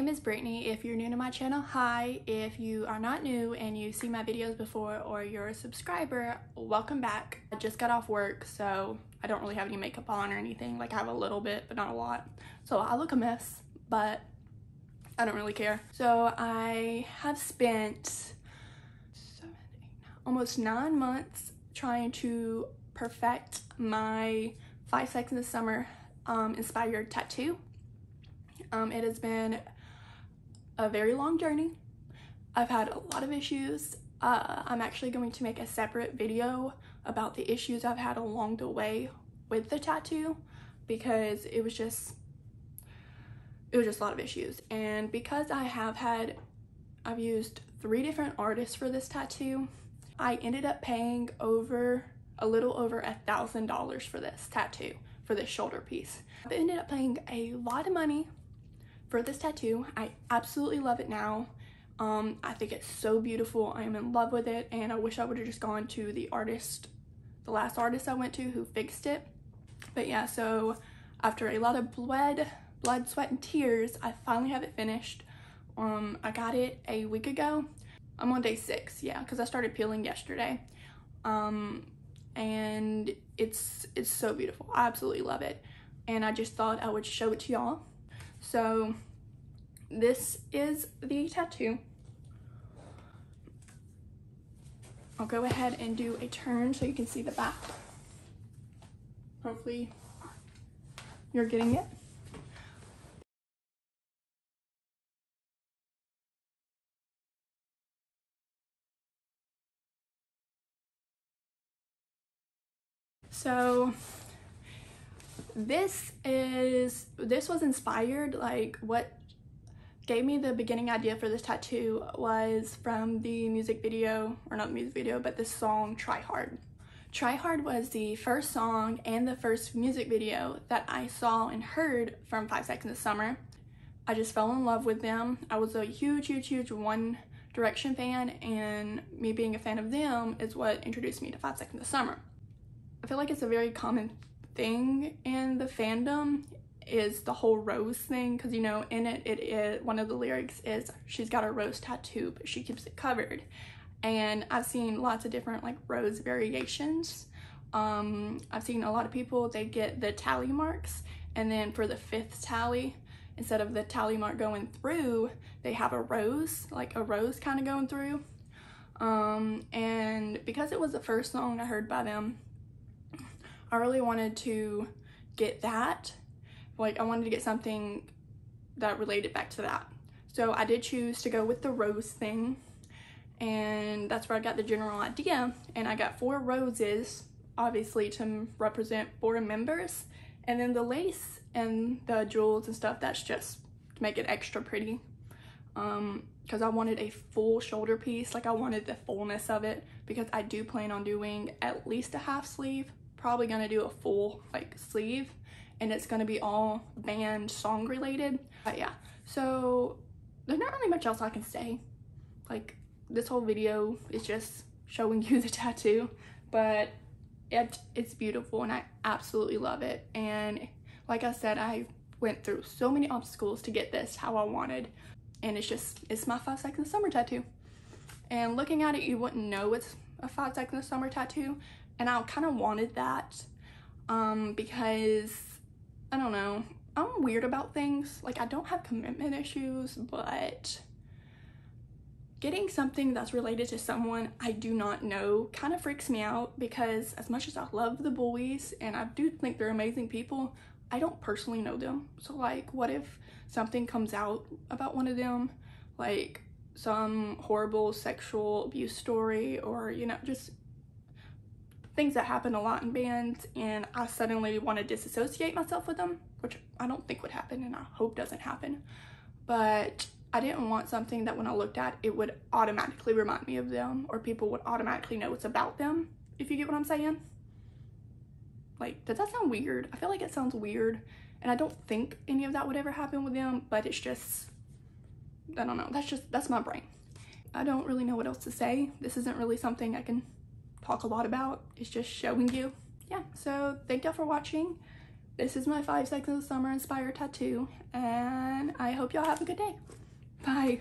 name is Brittnee. If you're new to my channel, hi. If you are not new and you see my videos before or you're a subscriber, welcome back. I just got off work, so I don't really have any makeup on or anything. Like I have a little bit, but not a lot. So I look a mess, but I don't really care. So I have spent almost nine months trying to perfect my Five Seconds of Summer um, inspired tattoo. Um, it has been a very long journey. I've had a lot of issues. Uh, I'm actually going to make a separate video about the issues I've had along the way with the tattoo because it was just it was just a lot of issues and because I have had I've used three different artists for this tattoo I ended up paying over a little over a thousand dollars for this tattoo for this shoulder piece I ended up paying a lot of money for this tattoo. I absolutely love it now. Um, I think it's so beautiful. I am in love with it and I wish I would have just gone to the artist, the last artist I went to who fixed it. But yeah, so after a lot of blood, blood, sweat, and tears, I finally have it finished. Um, I got it a week ago. I'm on day six, yeah, because I started peeling yesterday. Um, and it's it's so beautiful. I absolutely love it. And I just thought I would show it to y'all so this is the tattoo. I'll go ahead and do a turn so you can see the back. Hopefully you're getting it. So this is this was inspired like what gave me the beginning idea for this tattoo was from the music video or not music video but the song try hard. Try hard was the first song and the first music video that i saw and heard from five seconds of summer. I just fell in love with them. I was a huge huge huge one direction fan and me being a fan of them is what introduced me to five seconds of summer. I feel like it's a very common thing in the fandom is the whole rose thing because you know in it it is one of the lyrics is she's got a rose tattoo but she keeps it covered. And I've seen lots of different like rose variations. Um I've seen a lot of people they get the tally marks and then for the fifth tally instead of the tally mark going through they have a rose like a rose kind of going through. Um and because it was the first song I heard by them I really wanted to get that. Like I wanted to get something that related back to that. So I did choose to go with the rose thing and that's where I got the general idea. And I got four roses, obviously to represent four members. And then the lace and the jewels and stuff, that's just to make it extra pretty. Um, because I wanted a full shoulder piece, like I wanted the fullness of it because I do plan on doing at least a half sleeve probably gonna do a full like sleeve and it's gonna be all band song related. But yeah, so there's not really much else I can say. Like this whole video is just showing you the tattoo, but it, it's beautiful and I absolutely love it. And like I said, I went through so many obstacles to get this how I wanted. And it's just, it's my five seconds of summer tattoo. And looking at it, you wouldn't know it's a five seconds of summer tattoo and I kind of wanted that um, because I don't know, I'm weird about things. Like I don't have commitment issues, but getting something that's related to someone I do not know kind of freaks me out because as much as I love the boys and I do think they're amazing people, I don't personally know them. So like what if something comes out about one of them, like some horrible sexual abuse story or you know just things that happen a lot in bands and I suddenly want to disassociate myself with them, which I don't think would happen and I hope doesn't happen. But I didn't want something that when I looked at it would automatically remind me of them or people would automatically know it's about them, if you get what I'm saying. Like, does that sound weird? I feel like it sounds weird and I don't think any of that would ever happen with them, but it's just, I don't know, that's just, that's my brain. I don't really know what else to say. This isn't really something I can talk a lot about. It's just showing you. Yeah, so thank y'all for watching. this is my five seconds of summer inspired tattoo and I hope y'all have a good day. Bye.